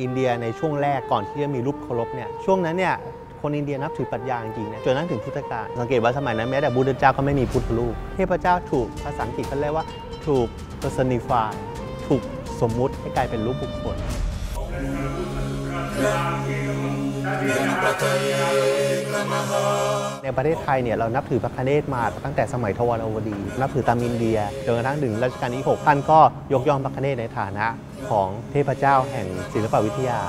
อินเดียในช่วงแรกก่อนที่จะมีรูปเคารพเนี่ยช่วงนั้นเนี่ยคนอินเดียนับถือปรัชญาจริงๆนะจนนั้นถึงพุทธกาลสังเกตว่าสมัยนั้นแม้แต่บุตรเจ้าก็ไม่มีพุทธลูกเทพเจ้าถูกภาษาอังกฤษเขาเรียกว่าถูก personify ถูกสมมุติให้กลายเป็นรูปบุคคล ในประเทศไทยเนี่ยเรานับถือพระคเนศมาตั้งแต่สมัยทวารวดี นับถือตามอินเดียจนกระทั่งถึงรัชกาลที่ 6 ท่านก็ยกย่องพระคเนศในฐานะของเทพเจ้าแห่งศิลปวิทยา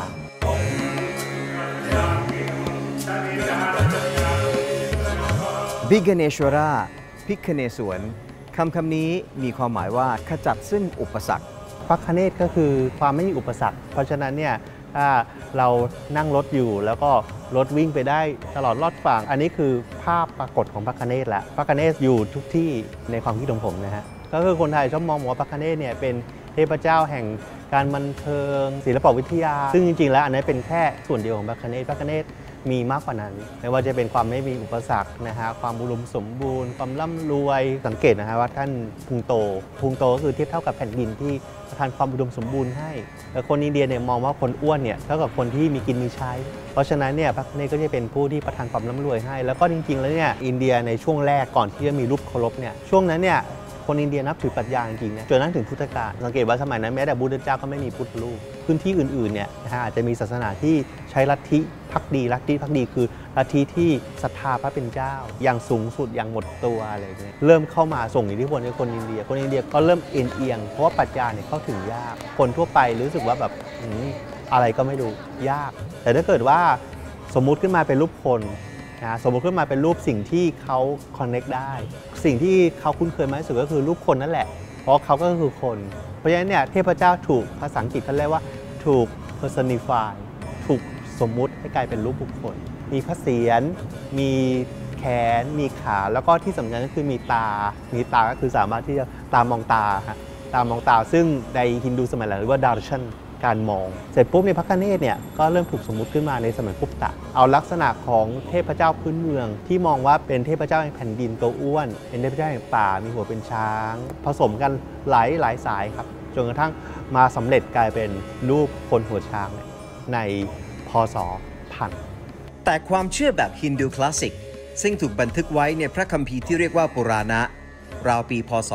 บิกเนชวราพิคเนศวนคำคำนี้มีความหมายว่าขจัดซึ่งอุปสรรค พระคเนศก็คือความไม่มีอุปสรรค เพราะฉะนั้นเนี่ยถ้าเรานั่งรถอยู่แล้วก็รถวิ่งไปได้ตลอดรอดฝั่ง อันนี้คือภาพปรากฏของพระคเนศแหละพระคเนศอยู่ทุกที่ในความคิดของผมนะฮะก็คือคนไทยชอบมองว่าพระคเนศเนี่ยเป็นเทพเจ้าแห่งการบันเทิงศิลปวิทยา ซึ่งจริงๆแล้วอันนี้เป็นแค่ส่วนเดียวของพระคเนศพระคเนศ มีมากกว่านั้น ไม่ว่าจะเป็นความไม่มีอุปสรรคนะฮะความอุดมสมบูรณ์ ความร่ำรวยสังเกตนะฮะว่าท่านพุงโตพุงโตก็คือเทียบเท่ากับแผ่นดินที่ประทานความอุดมสมบูรณ์ให้แต่คนอินเดียเนี่ยมองว่าคนอ้วนเนี่ยเท่ากับคนที่มีกินมีใช้ เพราะฉะนั้นเนี่ยพระคเนศก็จะเป็นผู้ที่ประทานความร่ำรวยให้ แล้วก็จริงๆ แล้วเนี่ยอินเดียในช่วงแรกก่อนที่จะมีรูปเคารพเนี่ยช่วงนั้นเนี่ย คนอินเดียนับถือปรัชญาจริงๆนะจนนั้นถึงพุทธกาลสังเกตว่าสมัยนั้นแม้แต่บุตรเจ้าก็ไม่มีพุทธรูปพื้นที่อื่นๆเนี่ยอาจจะมีศาสนาที่ใช้ลัทธิพักดีลัทธิพักดีคือลัทธิที่ศรัทธาพระเป็นเจ้า อย่างสูงสุดอย่างหมดตัวอะไรเงี้ยเริ่มเข้ามาส่งอิทธิพลให้คนอินเดีย คนอินเดียก็เริ่มเอ็นเอียงเพราะว่าปรัชญาเนี่ยเข้าถึงยาก คนทั่วไปรู้สึกว่าแบบอืมอะไรก็ไม่รู้ยาก แต่ถ้าเกิดว่าสมมุติขึ้นมาเป็นรูปคน นะสมมติขึ้นมาเป็นรูปสิ่งที่เขาคอนเน็กได้ สิ่งที่เขาคุ้นเคยมากที่สุดก็คือรูปคนนั่นแหละ เพราะเขาก็คือคน เพราะฉะนั้นเนี่ยเทพเจ้าถูกภาษาอังกฤษเขาเรียกว่าถูก personify ถูกสมมุติให้กลายเป็นรูปบุคคล มีพระเศียรมีแขน มีขา แล้วก็ที่สำคัญก็คือมีตา มีตาก็คือสามารถที่จะตามมองตา ตามองตา ซึ่งในฮินดูสมัยหลังเรียกว่าดาร์ชัน การมอง เสร็จปุ๊บในพระคเนศเนี่ยก็เริ่มถูกสมมุติขึ้นมาในสมัยกุปตะ เอาลักษณะของเทพเจ้าพื้นเมือง ที่มองว่าเป็นเทพเจ้าแห่งแผ่นดินตัวอ้วน เป็นเทพเจ้าแห่งป่ามีหัวเป็นช้าง ผสมกันหลายหลายสายครับจนกระทั่งมาสำเร็จกลายเป็นรูปคนหัวช้างในพศพันแต่ความเชื่อแบบฮินดูคลาสสิกซึ่งถูกบันทึกไว้ในพระคัมภีร์ที่เรียกว่าปุราณะราวปีพศ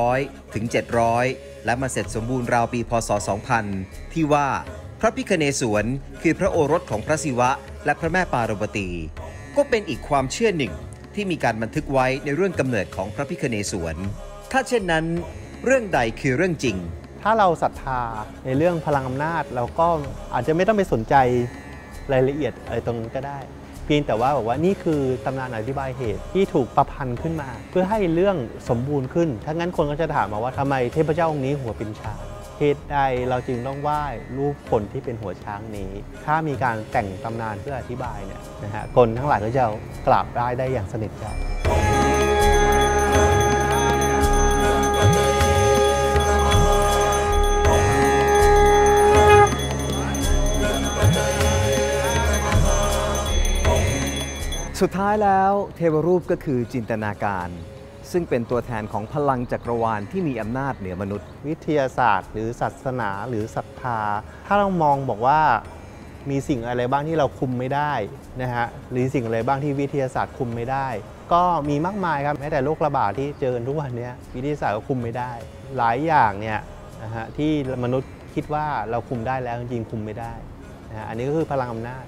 600 ถึง 700 และมาเสร็จสมบูรณ์ราวปีพศ 2000 ที่ว่าพระพิคเนศวรคือพระโอรสของพระศิวะ และพระแม่ปารวตี ก็เป็นอีกความเชื่อหนึ่งที่มีการบันทึกไว้ในเรื่องกำเนิดของพระพิคเนศวรถ้าเช่นนั้น เรื่องใดคือเรื่องจริง ถ้าเราศรัทธาในเรื่องพลังอำนาจเราก็อาจจะไม่ต้องไปสนใจรายละเอียดอะไรตรงนั้นก็ได้ีนแต่ว่าบอกว่านี่คือตำนานอธิบายเหตุที่ถูกประพันธ์ขึ้นมา เพื่อให้เรื่องสมบูรณ์ขึ้น ถ้างั้นคนก็จะถามมาว่าทำไมเทพเจ้าองค์นี้หัวเป็นช้างเหตุใดเราจึงต้องไหว้รูปคนที่เป็นหัวช้างนี้ ถ้ามีการแต่งตำนานเพื่ออธิบายเนี่ยนะฮะคนทั้งหลายก็จะกราบได้ได้อย่างสนิทใจ สุดท้ายแล้วเทวรูปก็คือจินตนาการ ซึ่งเป็นตัวแทนของพลังจักรวาลที่มีอำนาจเหนือมนุษย์ วิทยาศาสตร์ หรือศาสนาหรือศรัทธา ถ้าเรามองบอกว่ามีสิ่งอะไรบ้างที่เราคุมไม่ได้นะฮะหรือสิ่งอะไรบ้างที่วิทยาศาสตร์คุมไม่ได้ ก็มีมากมายครับแม้แต่โรคระบาดที่เจอกันทุกวันนี้วิทยาศาสตร์ก็คุมไม่ได้ หลายอย่างเนี่ยนะฮะที่มนุษย์คิดว่าเราคุมได้แล้วจริงๆคุมไม่ได้นะฮะอันนี้ก็คือพลังอำนาจ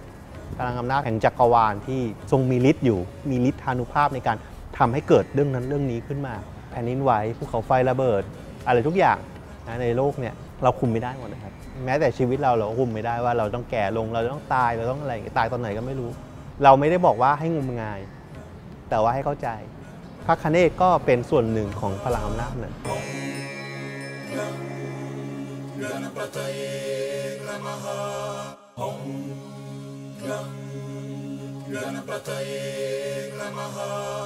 พลังอำนาจแห่งจักรวาลที่ทรงมีฤทธิ์อยู่ มีฤทธานุภาพในการทำให้เกิดเรื่องนั้นเรื่องนี้ขึ้นมา แผ่นดินไหวภูเขาไฟระเบิด อะไรทุกอย่างนะในโลกเนี่ยเราคุมไม่ได้หมดนะครับ แม้แต่ชีวิตเราเราก็คุมไม่ได้ว่าเราต้องแก่ลงเราต้องตายเราต้องอะไรตายตอนไหนก็ไม่รู้ เราไม่ได้บอกว่าให้งมงาย แต่ว่าให้เข้าใจพระคเนศก็เป็นส่วนหนึ่งของพลังอำนาจนั้น Ganapataye Namaha Gam Ganapataye Namaha